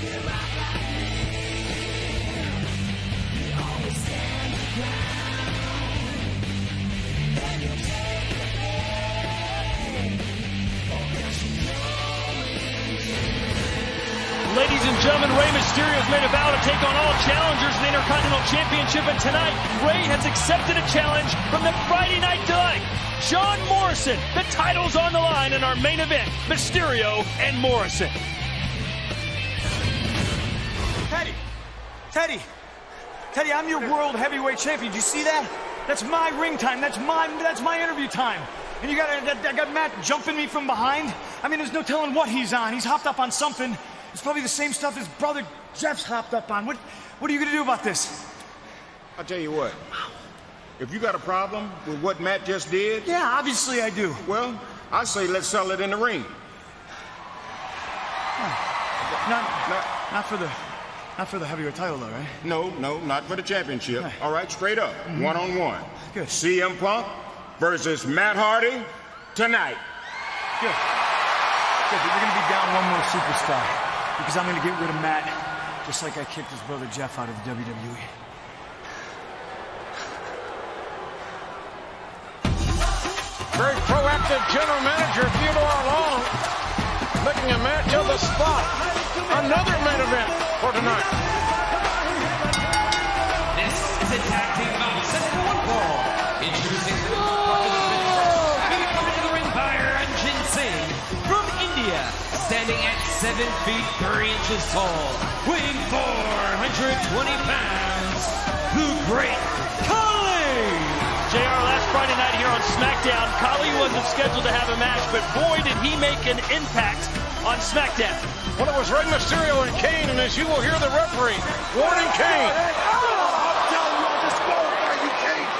Ladies and gentlemen, Rey Mysterio has made a vow to take on all challengers in the Intercontinental Championship, and tonight, Rey has accepted a challenge from the Friday Night Delight. John Morrison, the title's on the line in our main event, Mysterio and Morrison. Teddy! Teddy, I'm your world heavyweight champion. Do you see that? That's my ring time. That's my that's my interview time. And you got I got Matt jumping me from behind. I mean, there's no telling what he's on. He's hopped up on something. It's probably the same stuff his brother Jeff's hopped up on. What what are you gonna do about this? I'll tell you what. If you got a problem with what Matt just did, Yeah, obviously I do. well, I say let's settle it in the ring. Not Not, not for the not for the heavier title though, right? no, no, not for the championship. Right. All right, straight up, one on one. Good. CM Punk versus Matt Hardy tonight. Good. Good. But you're gonna be down one more superstar because I'm gonna get rid of Matt, just like I kicked his brother Jeff out of the. WWE. Very proactive general manager Theodore Long making a match of the spot. Another main event at 7 feet 3 inches tall, weighing 420 pounds, the Great Khali. JR, last Friday night here on SmackDown, Khali wasn't scheduled to have a match, but boy, did he make an impact on SmackDown. Well, it was Rey Mysterio and Kane, and as you will hear the referee warning Kane.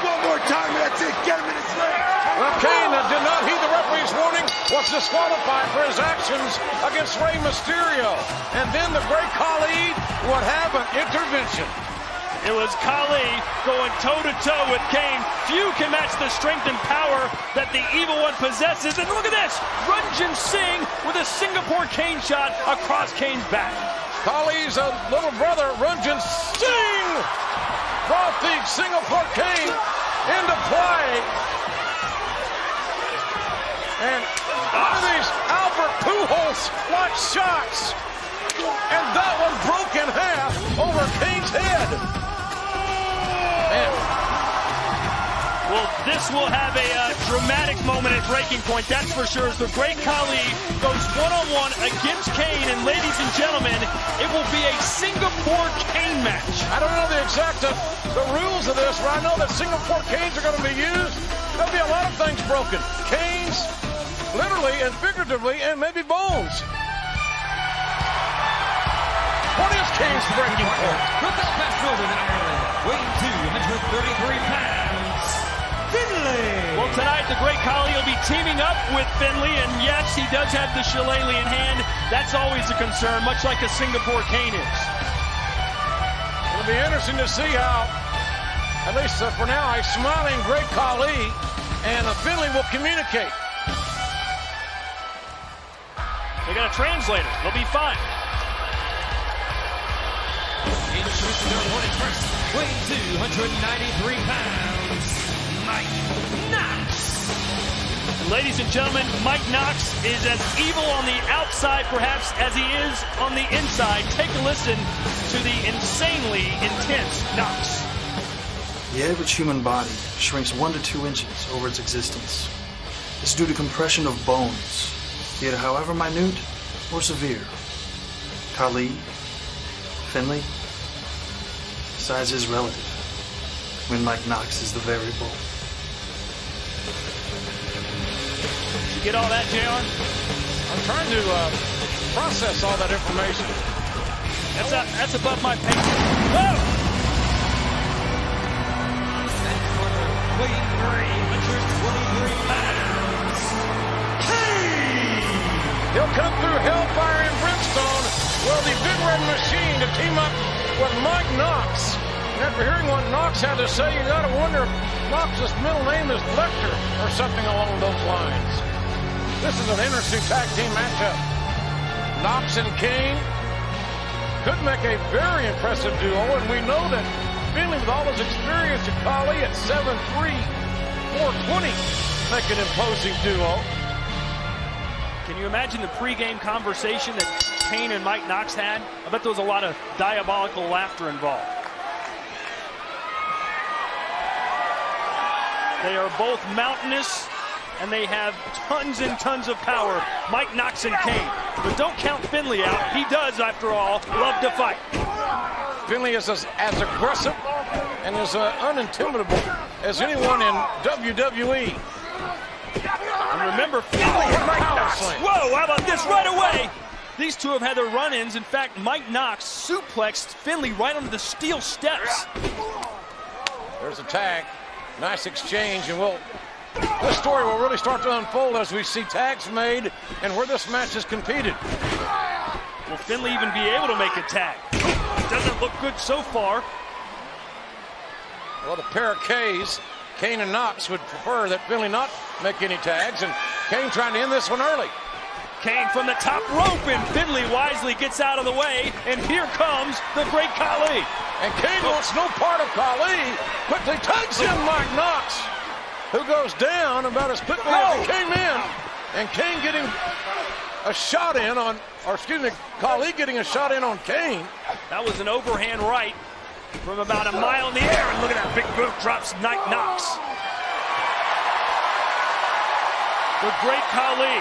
One more time, that's it. Get him in his leg. Well, Kane did not heed the referee's warning, was disqualified for his actions against Rey Mysterio. And then the great Khali would have an intervention. It was Khali going toe-to-toe with Kane. Few can match the strength and power that the Evil One possesses. And look at this! Ranjit Singh with a Singapore cane shot across Kane's back. Khali's little brother, Ranjit Singh, brought the Singapore cane into play. And look at these Albert Pujols-like shots. And that one broke in half over Kane's head. Man, Well, this will have a uh, dramatic moment at breaking point, that's for sure, as the great Khali goes one-on-one against Kane. And ladies and gentlemen, it will be a Singapore cane match. I don't know the exact uh, the rules of this, but I know that Singapore canes are going to be used. There'll be a lot of things broken. Canes, literally and figuratively, and maybe bones. What is Kane's breaking point? From Belfast, Northern Ireland, weighing 233 pounds, Finlay. Well, tonight the great Khali will be teaming up with Finlay, and yes, he does have the shillelagh in hand. That's always a concern, much like a Singapore cane is. It'll be interesting to see how, at least for now, a smiling great Khali and uh, Finlay will communicate. They got a translator. They'll be fine. Introducing their opponent first, weighing 293 pounds, Mike Knox. Ladies and gentlemen, Mike Knox is as evil on the outside, perhaps, as he is on the inside. Take a listen to the insanely intense Knox. The average human body shrinks one to two inches over its existence. It's due to compression of bones, be it however minute or severe. Khali, Finlay, size is relative, when Mike Knox is the variable. Did you get all that, JR? I'm trying to uh, process all that information. That's, a, that's above my pay Whoa! He'll come through Hellfire and Brimstone. Well, the Big Red Machine to team up with Mike Knox. And after hearing what Knox had to say, you got to wonder if Knox's middle name is Lecter or something along those lines. This is an interesting tag team matchup. Knox and Kane could make a very impressive duo, and we know that Finlay, with all his experience at Khali at 7'3", 420, make an imposing duo. You imagine the pregame conversation that Kane and Mike Knox had? I bet there was a lot of diabolical laughter involved. They are both mountainous, and they have tons and tons of power, Mike Knox and Kane. But don't count Finlay out. He does, after all, love to fight. Finlay is as, as aggressive and as uh, unintimidable as anyone in WWE. And remember, Finlay and Mike Knox. Whoa, how about this right away? These two have had their run-ins. In fact, Mike Knox suplexed Finlay right onto the steel steps. There's a tag. Nice exchange, and we'll this story will really start to unfold as we see tags made and where this match is competed. Will Finlay even be able to make a tag? Doesn't look good so far. Well, the pair of K's, Kane and Knox, would prefer that Finlay not make any tags, and Kane trying to end this one early. Kane from the top rope, and Finlay wisely gets out of the way, and here comes the great Khali. And Kane wants no part of Khali. Quickly tags him, Mike Knox, who goes down about as quickly as he came in. And Kane getting a shot in on, or excuse me, Khali getting a shot in on Kane. That was an overhand right from about a mile in the air. And look at that big boot drops Mike Knox. The great Khali.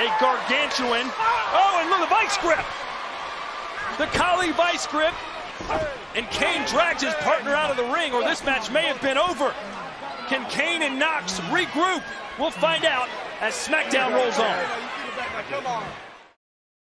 A gargantuan. Oh, and look, the vice grip. The Khali vice grip. And Kane drags his partner out of the ring, or this match may have been over. Can Kane and Knox regroup? We'll find out as SmackDown rolls on.